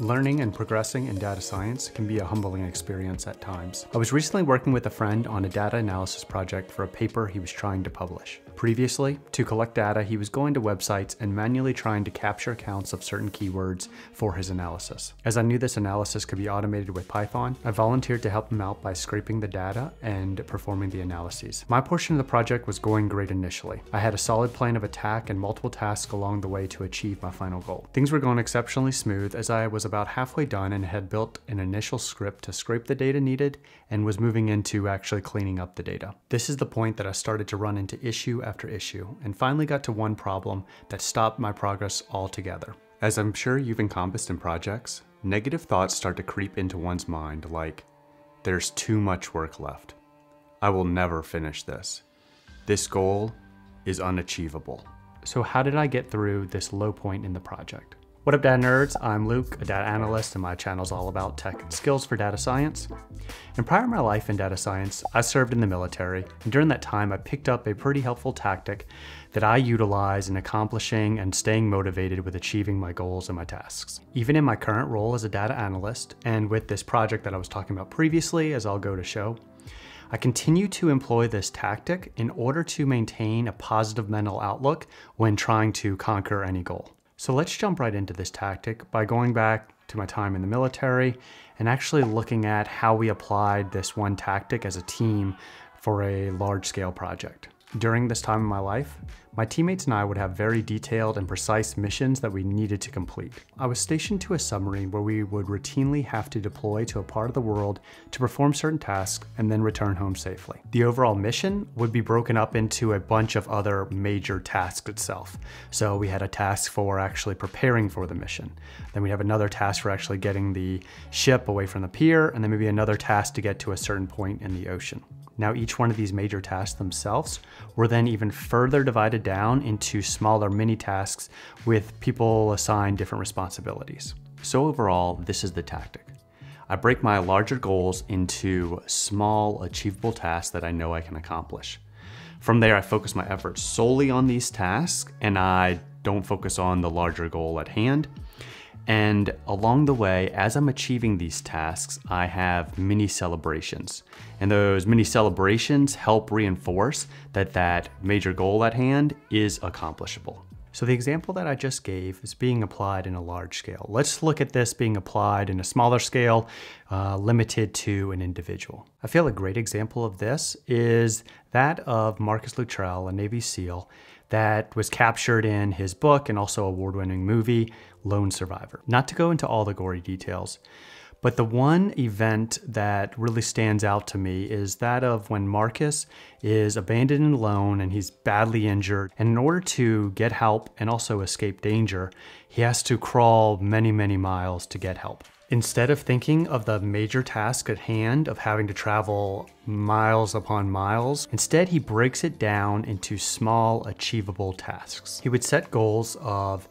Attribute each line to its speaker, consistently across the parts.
Speaker 1: Learning and progressing in data science can be a humbling experience at times. I was recently working with a friend on a data analysis project for a paper he was trying to publish. Previously, to collect data, he was going to websites and manually trying to capture accounts of certain keywords for his analysis. As I knew this analysis could be automated with Python, I volunteered to help him out by scraping the data and performing the analyses. My portion of the project was going great initially. I had a solid plan of attack and multiple tasks along the way to achieve my final goal. Things were going exceptionally smooth as I was about halfway done and had built an initial script to scrape the data needed and was moving into actually cleaning up the data. This is the point that I started to run into issue after issue and finally got to one problem that stopped my progress altogether. As I'm sure you've encompassed in projects, negative thoughts start to creep into one's mind like, there's too much work left. I will never finish this. This goal is unachievable. So how did I get through this low point in the project? What up data nerds, I'm Luke, a data analyst and my channel is all about tech and skills for data science. And prior to my life in data science, I served in the military and during that time I picked up a pretty helpful tactic that I utilize in accomplishing and staying motivated with achieving my goals and my tasks. Even in my current role as a data analyst and with this project that I was talking about previously as I'll go to show, I continue to employ this tactic in order to maintain a positive mental outlook when trying to conquer any goal. So let's jump right into this tactic by going back to my time in the military and actually looking at how we applied this one tactic as a team for a large scale project. During this time in my life, my teammates and I would have very detailed and precise missions that we needed to complete. I was stationed to a submarine where we would routinely have to deploy to a part of the world to perform certain tasks and then return home safely. The overall mission would be broken up into a bunch of other major tasks itself. So we had a task for actually preparing for the mission. Then we have another task for actually getting the ship away from the pier, and then maybe another task to get to a certain point in the ocean. Now each one of these major tasks themselves were then even further divided down into smaller mini tasks with people assigned different responsibilities. So overall, this is the tactic. I break my larger goals into small achievable tasks that I know I can accomplish. From there, I focus my efforts solely on these tasks and I don't focus on the larger goal at hand. And along the way, as I'm achieving these tasks, I have mini celebrations. And those mini celebrations help reinforce that that major goal at hand is accomplishable. So the example that I just gave is being applied in a large scale. Let's look at this being applied in a smaller scale, uh, limited to an individual. I feel a great example of this is that of Marcus Luttrell, a Navy SEAL, that was captured in his book and also award-winning movie, Lone Survivor. Not to go into all the gory details, but the one event that really stands out to me is that of when Marcus is abandoned and alone and he's badly injured. And in order to get help and also escape danger, he has to crawl many, many miles to get help. Instead of thinking of the major task at hand of having to travel miles upon miles, instead he breaks it down into small achievable tasks. He would set goals of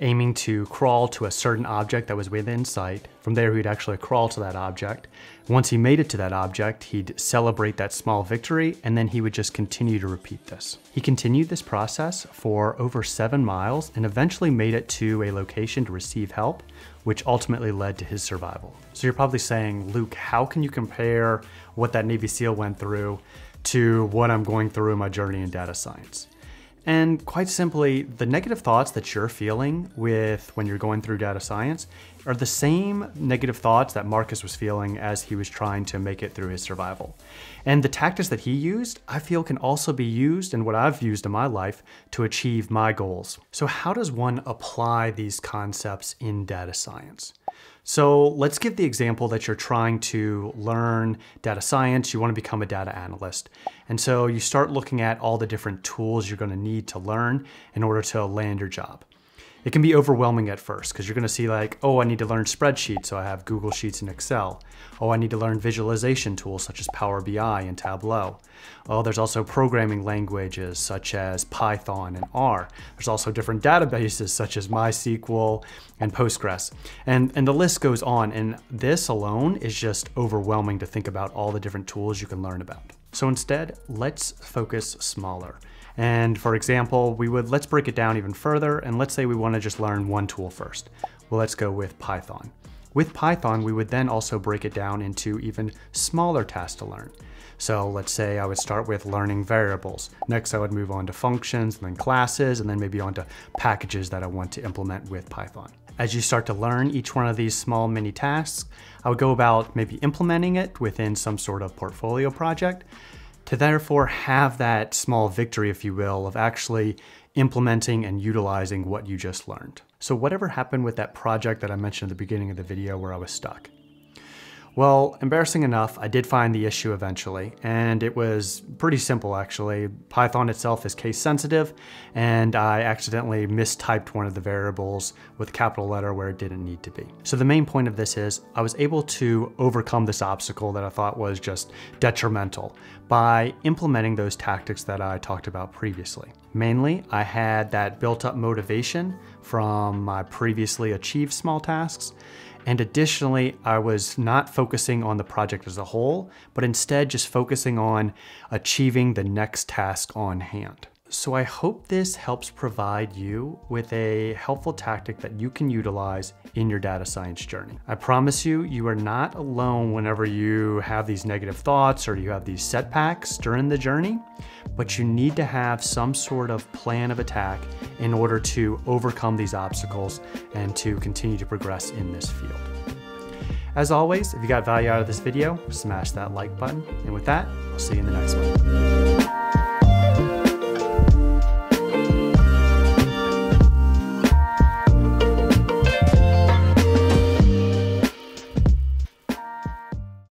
Speaker 1: aiming to crawl to a certain object that was within sight. From there, he'd actually crawl to that object. Once he made it to that object, he'd celebrate that small victory, and then he would just continue to repeat this. He continued this process for over seven miles and eventually made it to a location to receive help, which ultimately led to his survival. So you're probably saying, Luke, how can you compare what that Navy SEAL went through to what I'm going through in my journey in data science? And quite simply, the negative thoughts that you're feeling with when you're going through data science are the same negative thoughts that Marcus was feeling as he was trying to make it through his survival. And the tactics that he used, I feel can also be used in what I've used in my life to achieve my goals. So how does one apply these concepts in data science? So let's give the example that you're trying to learn data science, you wanna become a data analyst. And so you start looking at all the different tools you're gonna need to learn in order to land your job it can be overwhelming at first because you're going to see like, oh, I need to learn spreadsheets, so I have Google Sheets and Excel. Oh, I need to learn visualization tools such as Power BI and Tableau. Oh, there's also programming languages such as Python and R. There's also different databases such as MySQL and Postgres. And, and the list goes on, and this alone is just overwhelming to think about all the different tools you can learn about. So instead, let's focus smaller. And for example, we would, let's break it down even further. And let's say we wanna just learn one tool first. Well, let's go with Python. With Python, we would then also break it down into even smaller tasks to learn. So let's say I would start with learning variables. Next, I would move on to functions, and then classes, and then maybe on to packages that I want to implement with Python. As you start to learn each one of these small mini tasks, I would go about maybe implementing it within some sort of portfolio project to therefore have that small victory, if you will, of actually implementing and utilizing what you just learned. So whatever happened with that project that I mentioned at the beginning of the video where I was stuck? Well, embarrassing enough, I did find the issue eventually, and it was pretty simple actually. Python itself is case sensitive, and I accidentally mistyped one of the variables with a capital letter where it didn't need to be. So the main point of this is I was able to overcome this obstacle that I thought was just detrimental by implementing those tactics that I talked about previously. Mainly, I had that built up motivation from my previously achieved small tasks, and additionally, I was not focusing on the project as a whole, but instead just focusing on achieving the next task on hand. So I hope this helps provide you with a helpful tactic that you can utilize in your data science journey. I promise you, you are not alone whenever you have these negative thoughts or you have these setbacks during the journey, but you need to have some sort of plan of attack in order to overcome these obstacles and to continue to progress in this field. As always, if you got value out of this video, smash that like button. And with that, I'll see you in the next one.